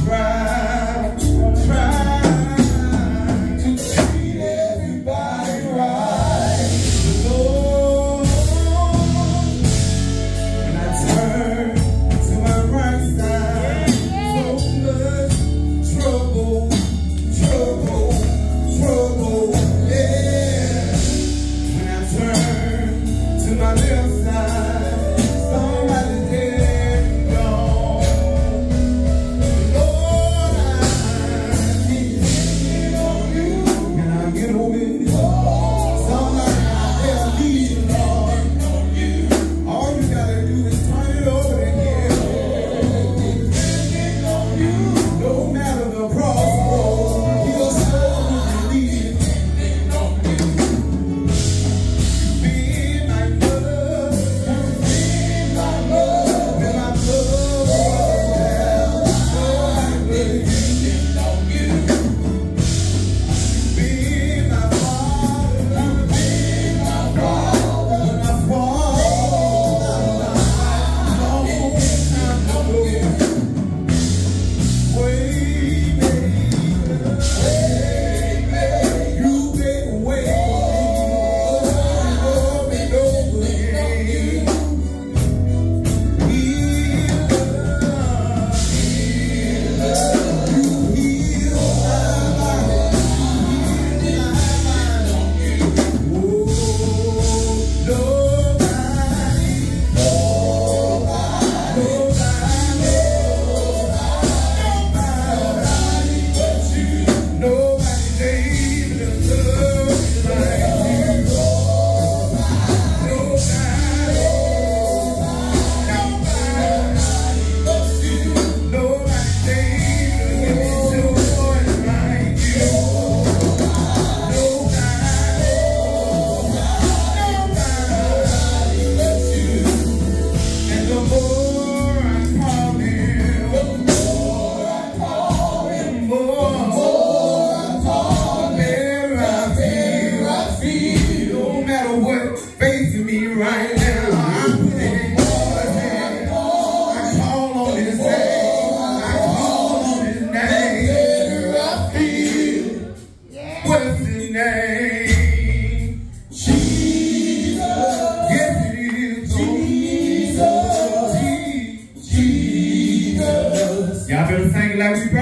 cry.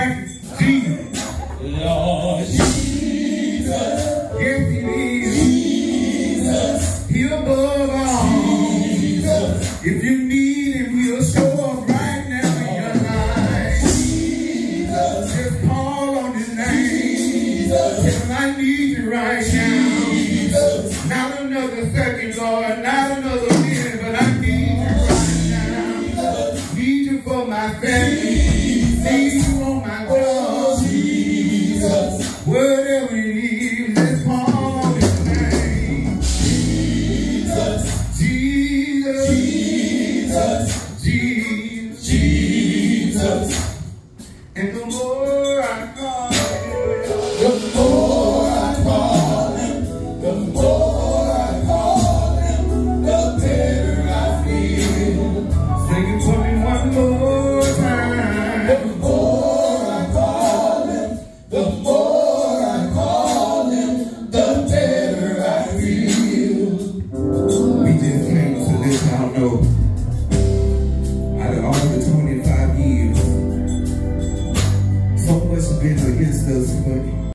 Like. Jesus. Jesus. He above all. Jesus. If you need him, he'll show up right now in your life. Jesus. Just call on his name. I need you right now. Jesus. Not another second, Lord. Not another minute, but I need you right now. Need you for my family. Jesus. Jesus. Jesus. And the more let